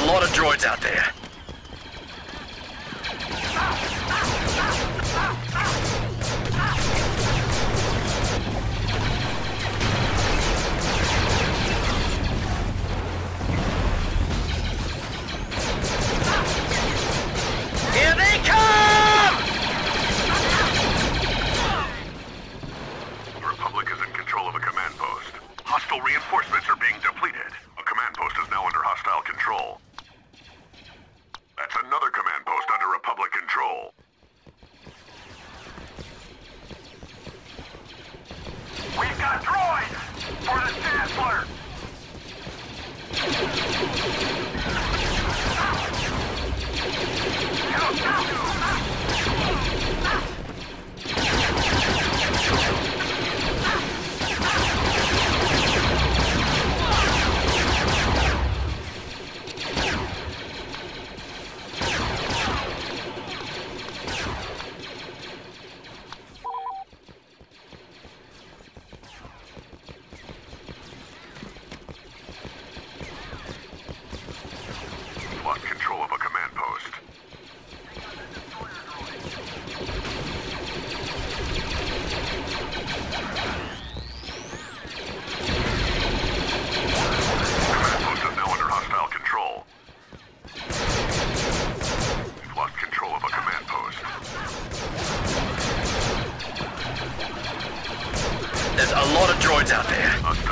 a lot of droids out there. Droids out there.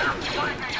壊れ